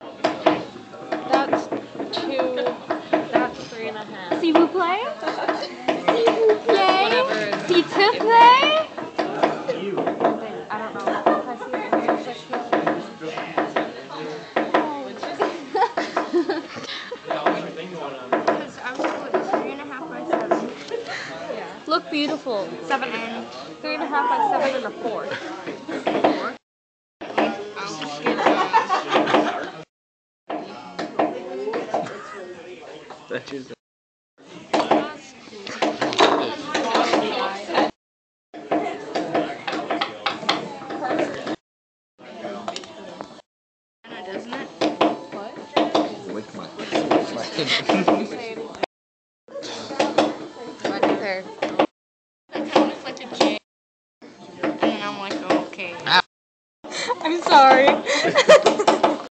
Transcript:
That's two. That's three and a half. Vous plaît? S'il vous plaît? Whatever it is. S'il te? I don't know. See it, it's just like- Because I was told it's three and a half by seven. Look beautiful. Seven and Three and a half by seven and a fourth. four. I'll That is lick my. There. That kind of like a J. And I'm like, okay. I'm sorry.